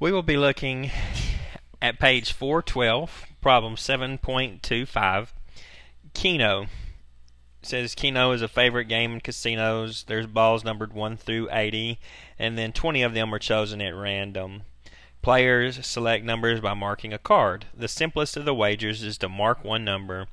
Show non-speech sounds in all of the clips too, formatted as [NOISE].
We will be looking at page 412, problem 7.25. Keno. Says Keno is a favorite game in casinos. There's balls numbered 1 through 80, and then 20 of them are chosen at random. Players select numbers by marking a card. The simplest of the wagers is to mark one number.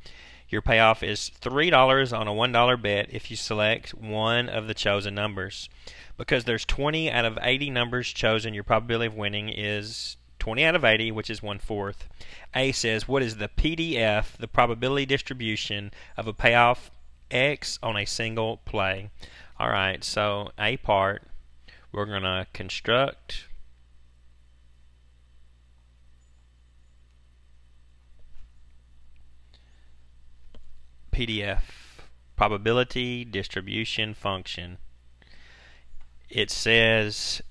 Your payoff is $3 on a $1 bet if you select one of the chosen numbers. Because there's 20 out of 80 numbers chosen, your probability of winning is 20 out of 80, which is one fourth. A says, What is the PDF, the probability distribution of a payoff X on a single play? Alright, so A part, we're going to construct PDF probability distribution function. It says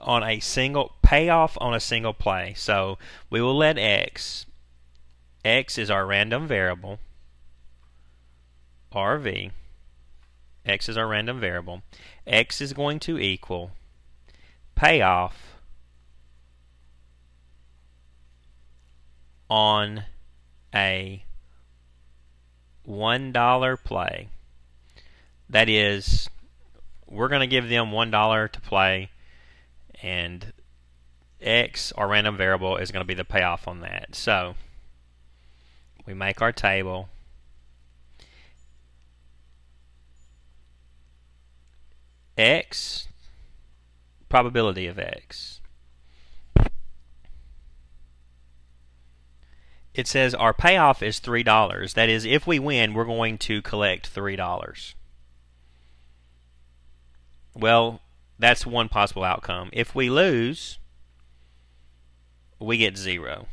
on a single payoff on a single play. So we will let x x is our random variable rv x is our random variable x is going to equal payoff on a $1 play. That is, we're going to give them $1 to play, and X, our random variable, is going to be the payoff on that. So, we make our table. X, probability of X. it says our payoff is $3. That is, if we win, we're going to collect $3. Well, that's one possible outcome. If we lose, we get zero.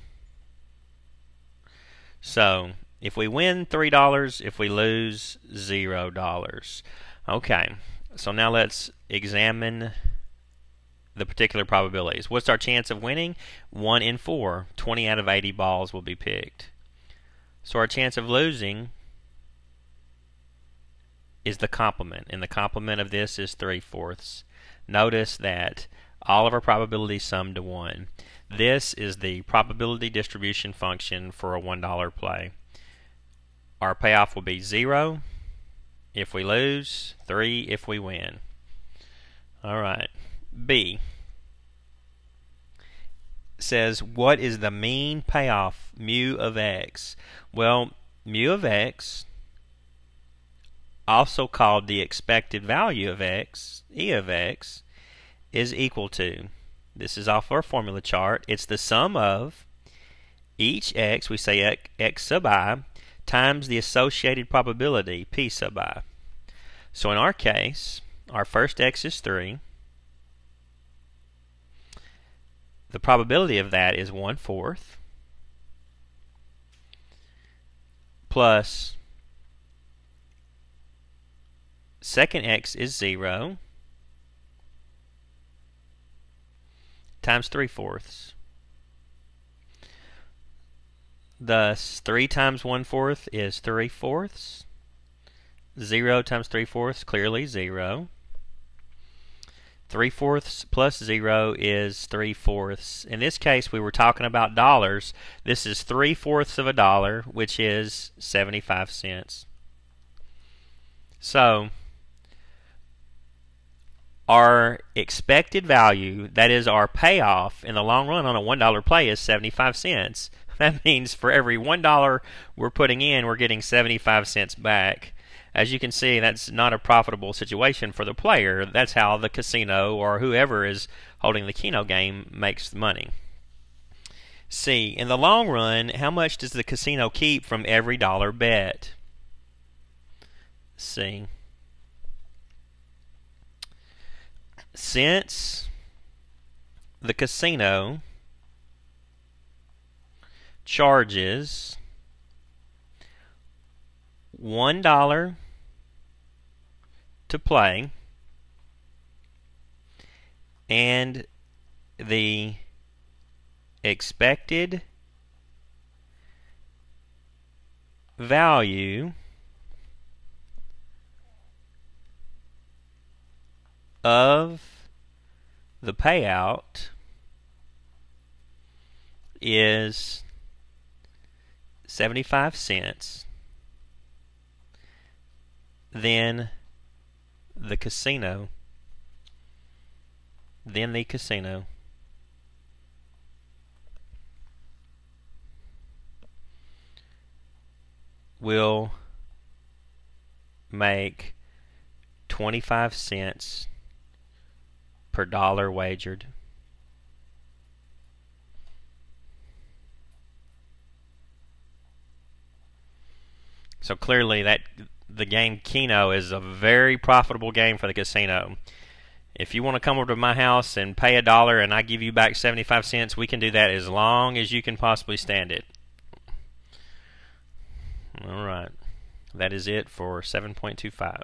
So, if we win $3, if we lose $0. Okay, so now let's examine the particular probabilities. What's our chance of winning? 1 in 4. 20 out of 80 balls will be picked. So our chance of losing is the complement, and the complement of this is 3 fourths. Notice that all of our probabilities sum to 1. This is the probability distribution function for a $1 play. Our payoff will be 0 if we lose, 3 if we win. All right. B says what is the mean payoff mu of x? Well, mu of x, also called the expected value of x, e of x, is equal to, this is off our formula chart, it's the sum of each x, we say x, sub i, times the associated probability, p sub i. So in our case, our first x is 3, The probability of that is one fourth plus second x is 0 times 3 fourths. Thus, 3 times 1 fourth is 3 fourths. 0 times 3 fourths, clearly 0. 3 fourths plus 0 is 3 fourths. In this case, we were talking about dollars. This is 3 fourths of a dollar, which is 75 cents. So, our expected value, that is our payoff in the long run on a $1 play, is 75 cents. [LAUGHS] That means for every $1 we're putting in, we're getting 75 cents back. As you can see, that's not a profitable situation for the player. That's how the casino or whoever is holding the Keno game makes money. C. In the long run, how much does the casino keep from every dollar bet? C. Since the casino charges one dollar to play and the expected value of the payout is 75 cents. Then the casino. Then the casino. will make 25 cents per dollar wagered. So clearly that the game Keno is a very profitable game for the casino. If you want to come over to my house and pay a dollar and I give you back 75 cents, we can do that as long as you can possibly stand it. All right. That is it for 7.25.